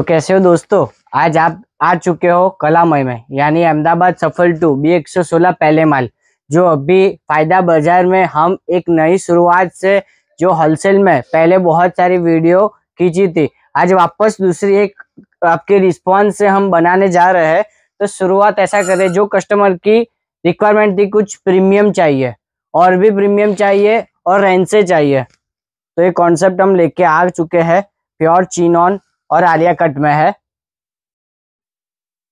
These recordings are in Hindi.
तो कैसे हो दोस्तों? आज आप आ चुके हो कलामय में, यानी अहमदाबाद सफल टू, बी एक सौ सोलह पहले माल, जो अभी फ़ायदा बाज़ार में हम एक नई शुरुआत से जो होलसेल में पहले बहुत सारी वीडियो खींची थी, आज वापस दूसरी एक आपके रिस्पॉन्स से हम बनाने जा रहे हैं। तो शुरुआत ऐसा करें, जो कस्टमर की रिक्वायरमेंट थी कुछ प्रीमियम चाहिए, और भी प्रीमियम चाहिए और रेंज से चाहिए। तो ये कॉन्सेप्ट हम लेके आ चुके हैं, प्योर चीनॉन और आलिया कट में है।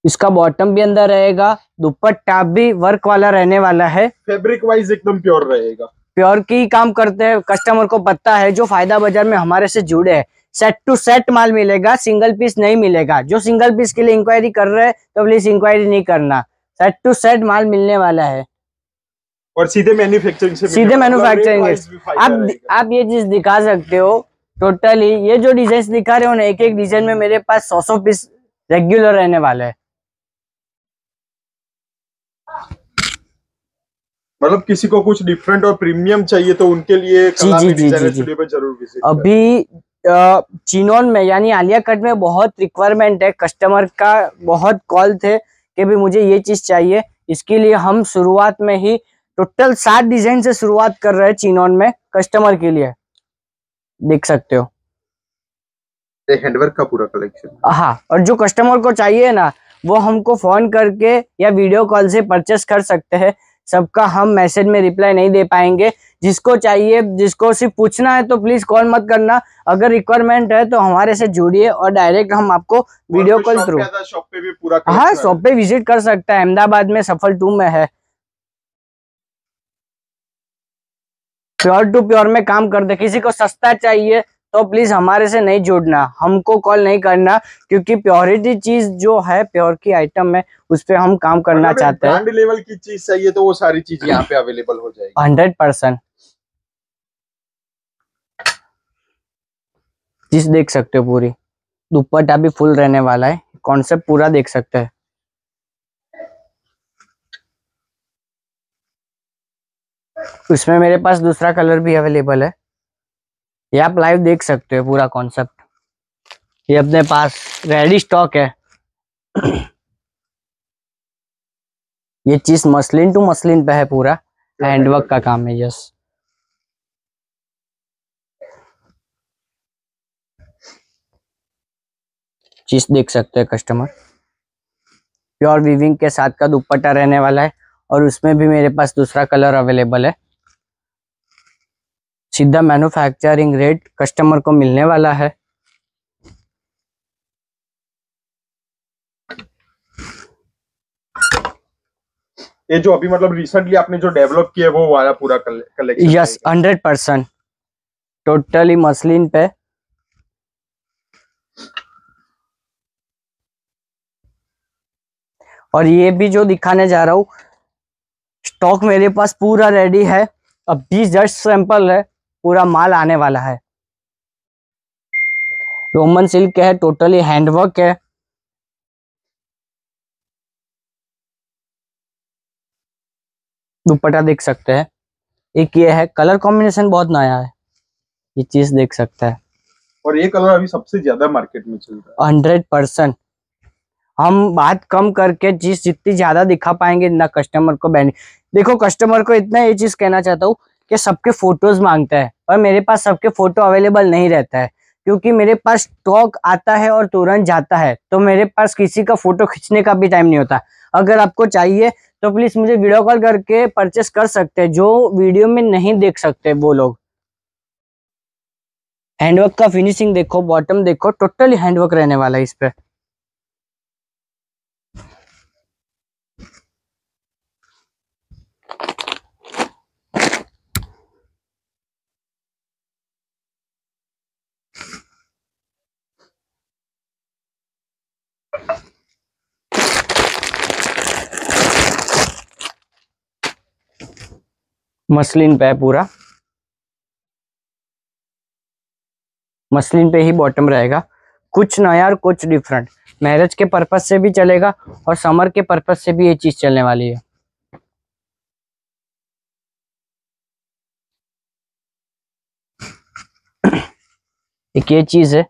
इसका बॉटम भी अंदर रहेगा दुपट्टा भी वर्क वाला रहने वाला है। फैब्रिक वाइज एकदम प्योर रहेगा। प्योर की काम करते हैं कस्टमर को पता है जो फ़ायदा बाज़ार में हमारे से जुड़े हैं। सेट टू सेट माल मिलेगा सिंगल पीस नहीं मिलेगा। जो सिंगल पीस के लिए इंक्वायरी कर रहे हैं तो प्लीज़ इंक्वायरी नहीं करना। सेट टू सेट माल मिलने वाला है। और सीधे मैन्युफैक्चरिंग से सीधे मैन्युफैक्चरिंग आप आप ये चीज़ दिखा सकते हो टोटली ये जो डिज़ाइन दिखा रहे हो ना एक एक डिज़ाइन में मेरे पास सौ सौ पीस रेगुलर रहने वाला है। मतलब किसी को कुछ डिफरेंट और प्रीमियम चाहिए तो उनके लिए जी, जी, जी, जी, जी। ज़रूर अभी चिनोन में यानी आलिया कट में बहुत रिक्वायरमेंट है कस्टमर का बहुत कॉल थे कि भी मुझे ये चीज़ चाहिए। इसके लिए हम शुरुआत में ही टोटल सात डिज़ाइन से शुरुआत कर रहे हैं चिनोन में कस्टमर के लिए। देख सकते हो। हैंडवर्क का पूरा कलेक्शन हाँ और जो कस्टमर को चाहिए ना वो हमको फ़ोन करके या वीडियो कॉल से परचेस कर सकते हैं। सबका हम मैसेज में रिप्लाई नहीं दे पाएँगे। जिसको चाहिए जिसको सिर्फ़ पूछना है तो प्लीज़ कॉल मत करना। अगर रिक्वायरमेंट है तो हमारे से जुड़िए और डायरेक्ट हम आपको वीडियो कॉल थ्रू शॉप पे भी पूरा हाँ शॉप पे विज़िट कर सकता है। अहमदाबाद में सफल टू में है। प्योर टू प्योर में काम कर दे। किसी को सस्ता चाहिए तो प्लीज़ हमारे से नहीं जुड़ना। हमको कॉल नहीं करना क्योंकि प्योरिटी चीज़ जो है प्योर की आइटम है उस पर हम काम करना चाहते हैं। ब्रांड लेवल की चीज़ चाहिए तो वो सारी चीज़ यहाँ पे अवेलेबल हो जाएगी। Hundred percent. चीज़ देख सकते हो पूरी। दुपट्टा भी फुल रहने वाला है। कॉन्सेप्ट पूरा देख सकते हैं। उसमें मेरे पास दूसरा कलर भी अवेलेबल है। ये आप लाइव देख सकते हो पूरा कॉन्सेप्ट ये अपने पास रेडी स्टॉक है। ये चीज़ मसलिन टू मसलिन पे है पूरा। हैंडवर्क का काम है यस चीज़ देख सकते हैं कस्टमर प्योर वीविंग के साथ का दुपट्टा रहने वाला है और उसमें भी मेरे पास दूसरा कलर अवेलेबल है। सीधा मैन्युफैक्चरिंग रेट कस्टमर को मिलने वाला है। ये जो अभी मतलब रिसेंटली आपने जो डेवलप किया वो वाला पूरा collection yes hundred percent totally muslin पे। और ये भी जो दिखाने जा रहा हूँ स्टॉक मेरे पास पूरा रेडी है। अब बीस जस्ट सैंपल है। पूरा माल आने वाला है। रोमन सिल्क है टोटली हैंडवर्क है। दुपट्टा देख सकते हैं। एक ये है कलर कॉम्बिनेशन बहुत नया है। ये चीज़ देख सकता है। और ये कलर अभी सबसे ज़्यादा मार्केट में चल रहा है। Hundred percent. हम बात कम करके चीज़ जितनी ज़्यादा दिखा पाएँगे इतना कस्टमर को बेनिफिट देखो कस्टमर को इतना ये चीज़ कहना चाहता हूँ कि सबके फ़ोटोज़ माँगता है। और मेरे पास सबके फ़ोटो अवेलेबल नहीं रहता है। क्योंकि मेरे पास स्टॉक आता है और तुरंत जाता है तो मेरे पास किसी का फ़ोटो खींचने का भी टाइम नहीं होता। अगर आपको चाहिए तो प्लीज़ मुझे वीडियो कॉल करके परचेस कर सकते हैं, जो वीडियो में नहीं देख सकते वो लोग। हैंडवर्क का फिनिशिंग देखो बॉटम देखो टोटली हैंडवर्क रहने वाला है इस पे। मसलिन पे है पूरा। मसलिन पे ही बॉटम रहेगा। कुछ नया और कुछ डिफरेंट मैरिज के पर्पज से भी चलेगा और समर के पर्पज से भी ये चीज़ चलने वाली है। एक ये चीज़ है।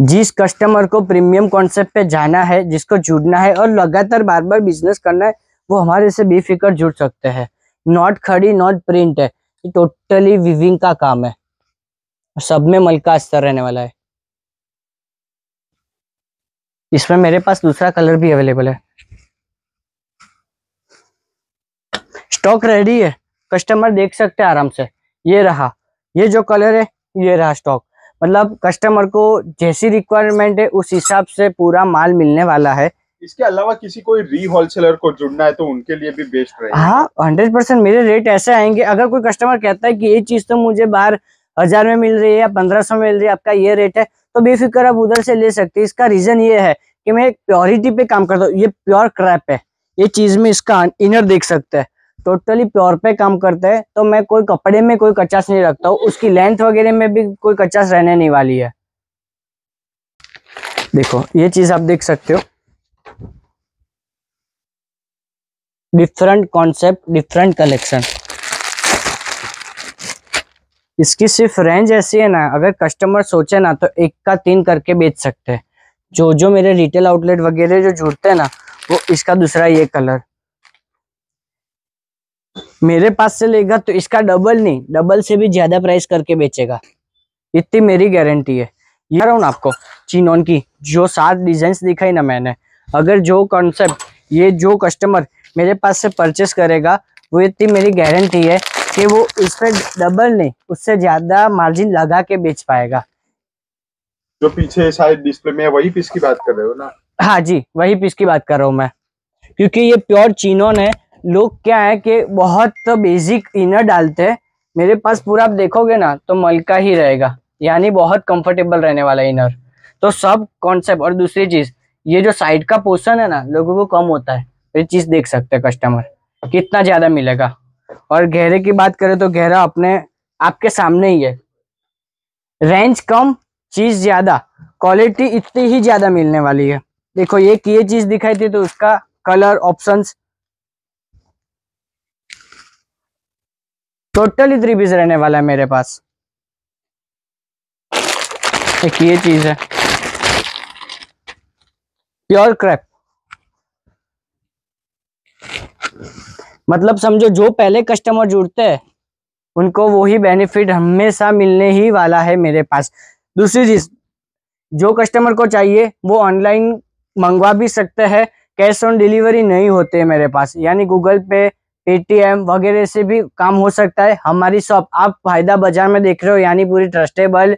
जिस कस्टमर को प्रीमियम कॉन्सेप्ट पे जाना है, जिसको जुड़ना है और लगातार बार बार बिज़नेस करना है वो हमारे से बेफिक्र जुड़ सकते हैं। नॉट खड़ी नॉट प्रिंट है। ये टोटली विविंग का काम है। सब में मलका अस्तर रहने वाला है। इसमें मेरे पास दूसरा कलर भी अवेलेबल है। स्टॉक रेडी है। कस्टमर देख सकते हैं आराम से। ये रहा। ये जो कलर है, ये रहा स्टॉक मतलब कस्टमर को जैसी रिक्वायरमेंट है, उस हिसाब से पूरा माल मिलने वाला है। इसके अलावा किसी कोई री होलसेलर को जुड़ना है तो उनके लिए भी बेस्ट रहेगा। हाँ हंड्रेड परसेंट मेरे रेट ऐसे आएँगे। अगर कोई कस्टमर कहता है कि ये चीज़ तो मुझे बाहर हज़ार में मिल रही है या पंद्रह सौ में मिल रही है, आपका ये रेट है तो बेफिक्र आप उधर से ले सकते हैं। इसका रीजन ये है कि मैं प्योरिटी पे काम करता हूँ। ये प्योर क्रैप है। ये चीज़ में इसका इनर देख सकते हैं। टोटली प्योर पे काम करते हैं। तो मैं कोई कपड़े में कोई कचास नहीं रखता हूँ। उसकी लेंथ वगैरह में भी कोई कचास रहने नहीं वाली है। देखो, ये चीज़ आप देख सकते हो। डिफरेंट कॉन्सेप्ट डिफरेंट कलेक्शन इसकी सिर्फ़ रेंज ऐसी है ना, अगर कस्टमर सोचे ना तो एक का तीन करके बेच सकते हैं। जो जो मेरे रिटेल आउटलेट वगैरह जो जुड़ते हैं ना, वो इसका दूसरा ये कलर मेरे पास से लेगा तो इसका डबल नहीं डबल से भी ज़्यादा प्राइस करके बेचेगा। इतनी मेरी गारंटी है। ये रहा हूँ आपको चिनोन की, जो सात डिज़ाइन दिखाई ना मैंने अगर जो कॉन्सेप्ट ये जो कस्टमर मेरे पास से परचेस करेगा वो इतनी मेरी गारंटी है कि वो इस पर डबल नहीं उससे ज़्यादा मार्जिन लगा के बेच पाएगा। जो पीछे शायद डिस्प्ले में वही पीस की बात कर रहे हो ना? हाँ जी वही पीस की बात कर रहा हूँ मैं। क्योंकि ये प्योर चिनोन है लोग क्या है कि बहुत तो बेसिक इनर डालते हैं। मेरे पास पूरा आप देखोगे ना तो मलका ही रहेगा। यानी बहुत कंफर्टेबल रहने वाला इनर तो सब कॉन्सेप्ट और दूसरी चीज़ ये जो साइड का पोर्सन है ना, लोगों को कम होता है। ये चीज़ देख सकते हैं कस्टमर कितना ज़्यादा मिलेगा। और गहरे की बात करें तो गहरा अपने आपके सामने ही है। रेंज कम, चीज़ ज़्यादा। क्वालिटी इतनी ही ज़्यादा मिलने वाली है। देखो, ये ये चीज़ दिखाई थी तो उसका colour options totally three piece रहने वाला है मेरे पास। एक ये चीज़ है। प्योर क्रैप मतलब समझो, जो पहले कस्टमर जुड़ते हैं, उनको वही बेनिफिट हमेशा मिलने ही वाला है मेरे पास। दूसरी चीज़, जो कस्टमर को चाहिए, वो ऑनलाइन मंगवा भी सकते हैं कैश ऑन डिलीवरी नहीं होते है मेरे पास। यानी गूगल पे पेटीएम वगैरह से भी काम हो सकता है। हमारी शॉप आप फ़ायदा बाज़ार में देख रहे हो, यानी पूरी ट्रस्टेबल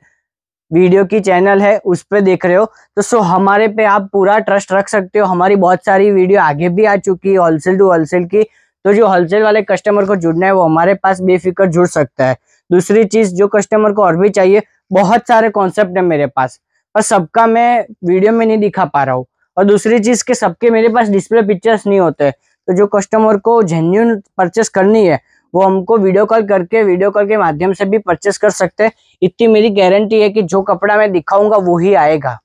वीडियो की चैनल है, उस पर देख रहे हो। तो सो, हमारे पे आप पूरा ट्रस्ट रख सकते हो। हमारी बहुत सारी वीडियो आगे भी आ चुकी है होलसेल टू होलसेल की। तो जो होलसेल वाले कस्टमर को जुड़ना है, वो हमारे पास बेफिक्र जुड़ सकता है। दूसरी चीज़, जो कस्टमर को और भी चाहिए, बहुत सारे कॉन्सेप्ट है मेरे पास। पर सबका मैं वीडियो में नहीं दिखा पा रहा हूँ। और दूसरी चीज़ के सबके मेरे पास डिस्प्ले पिक्चर्स नहीं होते। तो जो कस्टमर को जेन्यून परचेस करनी है वो हमको वीडियो कॉल करके वीडियो कॉल के माध्यम से भी परचेस कर सकते हैं। इतनी मेरी गारंटी है कि जो कपड़ा मैं दिखाऊँगा, वो ही आएगा।